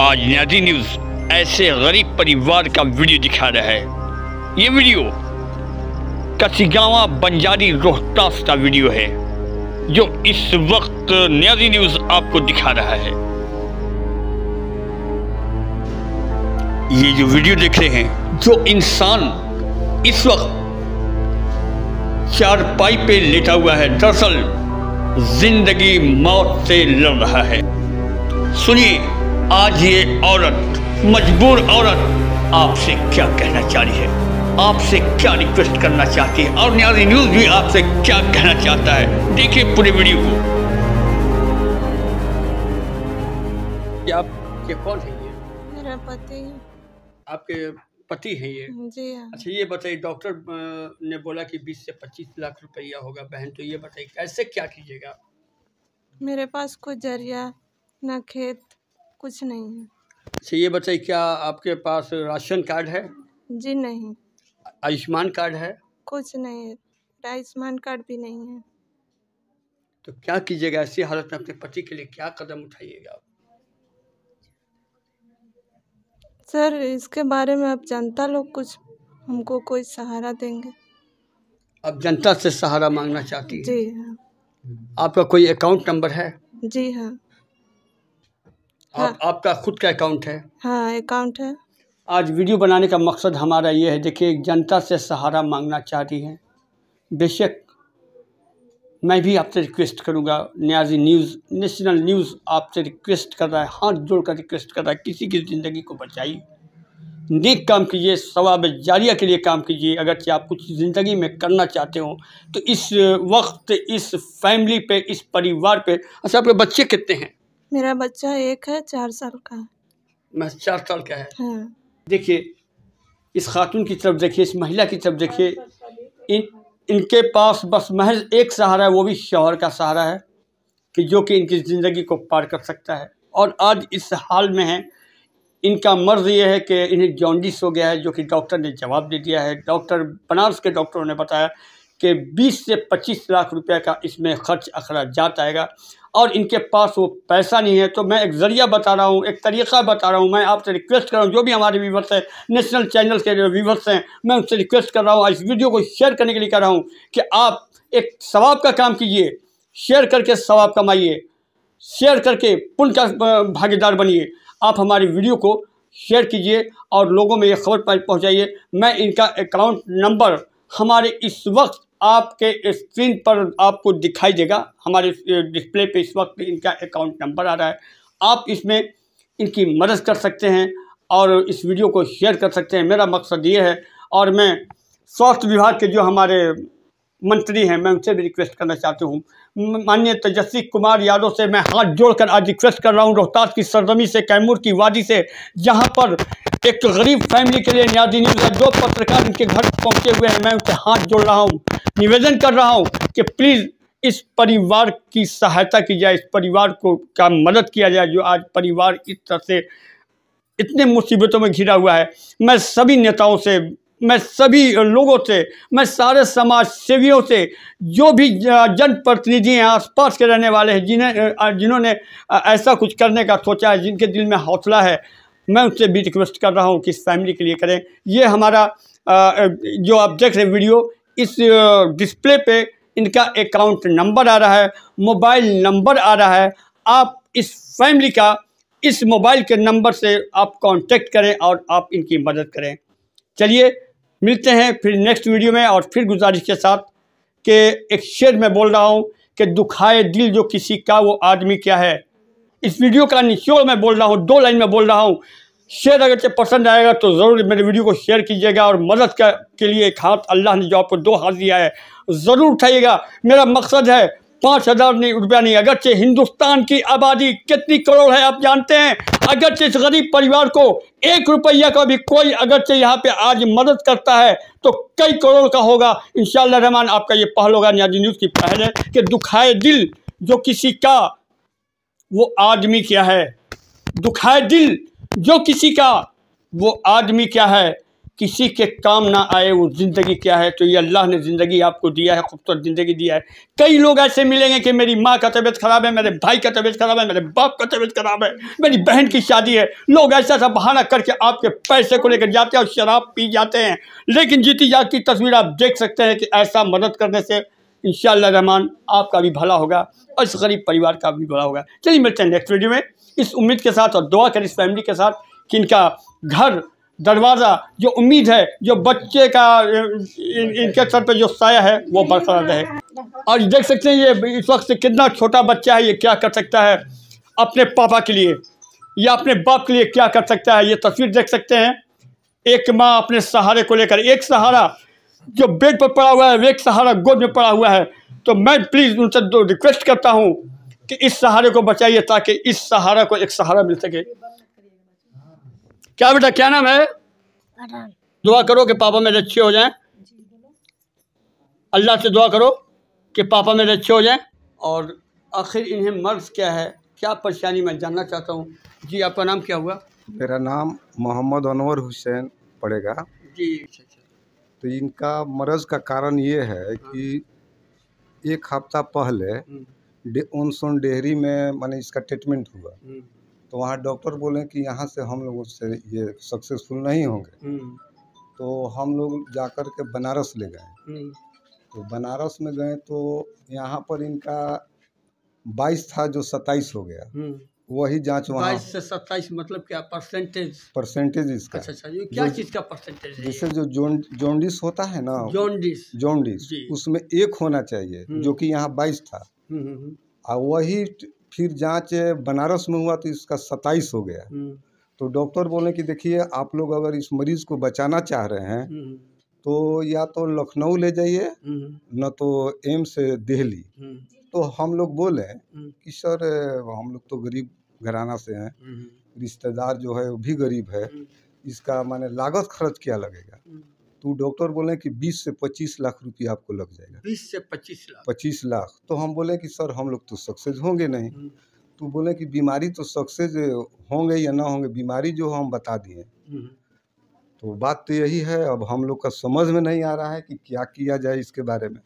आज न्याजी न्यूज़ ऐसे गरीब परिवार का वीडियो दिखा रहा है। ये वीडियो कसीगावा बंजारी रोहतास का वीडियो है, जो इस वक्त न्याजी न्यूज़ आपको दिखा रहा है। ये जो वीडियो देख रहे हैं, जो इंसान इस वक्त चारपाई पे लेटा हुआ है, दरअसल ज़िंदगी मौत से लड़ रहा है। सुनिए आज ये औरत मजबूर औरत आपसे क्या कहना चाह रही है? आपसे क्या रिक्वेस्ट करना चाहती है? और न्याजी न्यूज़ भी आपसे क्या कहना चाहता है? देखिए पूरे वीडियो को। ये आपके कौन है ये? मेरा पति आपके पति हैं ये? जी हाँ। अच्छा ये बताइए डॉक्टर ने बोला कि 20 से 25 लाख रुपया होगा बहन तो ये बताइए कैसे क्या कीजिएगा? मेरे पास कोई ज़रिया न खेत कुछ नहीं है। अच्छा ये बताइए क्या आपके पास राशन कार्ड है? जी नहीं। आयुष्मान कार्ड है? कुछ नहीं है आयुष्मान कार्ड भी नहीं है। तो क्या कीजिएगा ऐसी हालत में अपने पति के लिए क्या कदम उठाइएगा आप? सर इसके बारे में अब जनता लोग कुछ हमको कोई सहारा देंगे? अब जनता से सहारा मांगना चाहती है? जी हाँ। आपका कोई अकाउंट नंबर है? जी हाँ। आप आपका खुद का अकाउंट है। हाँ अकाउंट है। आज वीडियो बनाने का मकसद हमारा ये है देखिए जनता से सहारा मांगना चाह रही है। बेशक मैं भी आपसे रिक्वेस्ट करूँगा न्याजी न्यूज़ नेशनल न्यूज़ आपसे रिक्वेस्ट कर रहा है हाथ जोड़कर रिक्वेस्ट कर रहा है किसी की ज़िंदगी को बचाइए। नेक काम कीजिए सवाब जारिया के लिए काम कीजिए अगर कि आप कुछ ज़िंदगी में करना चाहते हो तो इस वक्त इस फैमिली पे इस परिवार पे अच्छा आपके बच्चे कितने हैं? मेरा बच्चा एक है चार साल का। मैं चार साल का है। हाँ। देखिए इस खातून की तरफ़ देखिए इस महिला की तरफ़ देखिए इन इनके पास बस महज एक सहारा है वो भी शौहर का सहारा है कि जो कि इनकी ज़िंदगी को पार कर सकता है। और आज इस हाल में है इनका मर्ज ये है कि इन्हें जॉन्डिस हो गया है जो कि डॉक्टर ने जवाब दे दिया है। डॉक्टर बनारस के डॉक्टरों ने बताया कि 20 से 25 लाख रुपए का इसमें खर्च अखराजात आएगा। और इनके पास वो पैसा नहीं है तो मैं एक ज़रिया बता रहा हूँ, एक तरीक़ा बता रहा हूँ। मैं आपसे रिक्वेस्ट कर रहा हूँ, जो भी हमारे व्यूवर्स हैं नेशनल चैनल के जो व्यूवर्स हैं, मैं उनसे रिक्वेस्ट कर रहा हूँ, इस वीडियो को शेयर करने के लिए कर रहा हूँ कि आप एक सवाब का काम कीजिए शेयर करके सवाब कमाइए शेयर करके पुण्य का भागीदार बनिए। आप हमारी वीडियो को शेयर कीजिए और लोगों में ये खबर पहुँचाइए। मैं इनका अकाउंट नंबर हमारे इस वक्त आपके स्क्रीन पर आपको दिखाई देगा। हमारे डिस्प्ले पे इस वक्त इनका अकाउंट नंबर आ रहा है। आप इसमें इनकी मदद कर सकते हैं और इस वीडियो को शेयर कर सकते हैं। मेरा मकसद ये है और मैं स्वास्थ्य विभाग के जो हमारे मंत्री हैं, मैं उनसे भी रिक्वेस्ट करना चाहती हूँ। माननीय तेजस्वी कुमार यादव से मैं हाथ जोड़कर आज रिक्वेस्ट कर रहा हूँ रोहतास की सरजमी से, कैमूर की वादी से, जहाँ पर एक गरीब फैमिली के लिए न्याजी न्यूज़ है। दो पत्रकार इनके घर पहुँचे हुए हैं। मैं उनसे हाथ जोड़ रहा हूँ। निवेदन कर रहा हूँ कि प्लीज़ इस परिवार की सहायता की जाए, इस परिवार को का मदद किया जाए, जो आज परिवार इस तरह से इतने मुसीबतों में घिरा हुआ है। मैं सभी नेताओं से, मैं सभी लोगों से, मैं सारे समाज सेवियों से, जो भी जनप्रतिनिधि हैं, आसपास के रहने वाले हैं, जिन्हें, जिन्होंने ऐसा कुछ करने का सोचा है, जिनके दिल में हौसला है मैं उनसे भी रिक्वेस्ट कर रहा हूँ कि फैमिली के लिए करें। ये हमारा जो आप देख रहे वीडियो इस डिस्प्ले पे इनका अकाउंट नंबर आ रहा है मोबाइल नंबर आ रहा है। आप इस फैमिली का, इस मोबाइल के नंबर से आप कांटेक्ट करें और आप इनकी मदद करें। चलिए, मिलते हैं फिर नेक्स्ट वीडियो में और फिर गुजारिश के साथ कि एक शेर में बोल रहा हूँ कि दुखाए दिल जो किसी का, वो आदमी क्या है। इस वीडियो का निचोड़ में बोल रहा हूँ, दो लाइन में बोल रहा हूँ शेयर अगर पसंद आएगा तो ज़रूर मेरे वीडियो को शेयर कीजिएगा और मदद का, के लिए एक हाथ अल्लाह ने जो आपको दो हाथ दिया है, ज़रूर उठाइएगा। मेरा मकसद है पाँच हज़ार नहीं, रुपया नहीं, अगरचे हिंदुस्तान की आबादी कितनी करोड़ है, आप जानते हैं। अगरचे इस गरीब परिवार को एक रुपया का भी कोई अगरचे यहाँ पे आज मदद करता है तो कई करोड़ का होगा। इन रहमान, आपका ये पहल होगा न्याजी न्यूज़ की पहल है कि दुखाए दिल जो किसी का, वो आदमी क्या है? दुखाए दिल जो किसी का वो आदमी क्या है, किसी के काम ना आए, वो ज़िंदगी क्या है तो ये अल्लाह ने ज़िंदगी आपको दिया है, खूबसूरत ज़िंदगी दिया है। कई लोग ऐसे मिलेंगे कि मेरी माँ का तबीयत ख़राब है, मेरे भाई का तबीयत ख़राब है, मेरे बाप का तबीयत ख़राब है, मेरी बहन की शादी है। लोग ऐसा ऐसा बहाना करके आपके पैसे को लेकर जाते हैं और शराब पी जाते हैं। लेकिन जीती जागती तस्वीर आप देख सकते हैं कि ऐसा मदद करने से इन रहमान आपका भी भला होगा और इस गरीब परिवार का भी भला होगा। चलिए मिलते हैं नेक्स्ट वीडियो में। इस उम्मीद के साथ और दुआ करें इस फैमिली के साथ कि इनका घर दरवाज़ा जो उम्मीद है जो बच्चे का इन, इनके सर पे जो साया है वो बरकरार रहे। और देख सकते हैं ये इस वक्त कितना छोटा बच्चा है ये क्या कर सकता है अपने पापा के लिए या अपने बाप के लिए क्या कर सकता है ये तस्वीर देख सकते हैं। एक माँ अपने सहारे को लेकर एक सहारा जो बेड पर पड़ा हुआ है एक सहारा गोद में पड़ा हुआ है तो मैं प्लीज़ उनसे दो रिक्वेस्ट करता हूँ कि इस सहारे को बचाइए ताकि इस सहारा को एक सहारा मिल सके। क्या बेटा क्या नाम है? दुआ करो कि पापा मेरे अच्छे हो जाएँ। अल्लाह से दुआ करो कि पापा मेरे अच्छे हो जाएँ। और आखिर इन्हें मर्ज क्या है? क्या परेशानी मैं जानना चाहता हूँ? जी आपका नाम क्या हुआ? मेरा नाम मोहम्मद अनवर हुसैन पड़ेगा। जी। तो इनका मरज़ का कारण ये है कि एक हफ़्ता पहले हम्म, डे उनसोन डेहरी में मैंने इसका ट्रीटमेंट हुआ। हम्म, तो वहाँ डॉक्टर बोले कि यहाँ से हम लोगों से ये सक्सेसफुल नहीं होंगे। हम्म, तो हम लोग जाकर के बनारस ले गए। हम्म, तो बनारस में गए तो यहाँ पर इनका बाईस था जो सत्ताईस हो गया। हम्म। वही जाँच वहाँ। बाईस से सत्ताईस मतलब क्या परसेंटेज परसेंटेज इसका। अच्छा अच्छा ये क्या चीज़ का परसेंटेज है जैसे जो जोन जोंडिस होता है ना जॉन्डिस। जोंडिस उसमें एक होना चाहिए हम्म। जो कि यहाँ बाईस था। हम्म, हम्म, और वही फिर जाँच बनारस में हुआ तो इसका सत्ताईस हो गया। हम्म, तो डॉक्टर बोले कि देखिए आप लोग अगर इस मरीज़ को बचाना चाह रहे हैं हम्म, तो या तो लखनऊ ले जाइए हम्म, न तो एम्स दिल्ली। हम्म, तो हम लोग बोले हम्म, कि सर हम लोग तो गरीब घराना से हैं। हम्म, रिश्तेदार जो है वो भी गरीब है। हम्म, इसका माने लागत खर्च क्या लगेगा? हम्म। तो डॉक्टर बोले कि 20 से 25 लाख रुपया आपको लग जाएगा। बीस से पच्चीस लाख। 25 लाख। तो हम बोले कि सर हम लोग तो सक्सेस होंगे नहीं। हम्म, तो बोले कि बीमारी तो सक्सेस होंगे या ना होंगे बीमारी जो हम बता दिए हम्म, तो बात तो यही है। अब हम लोग का समझ में नहीं आ रहा है कि क्या किया जाए इसके बारे में।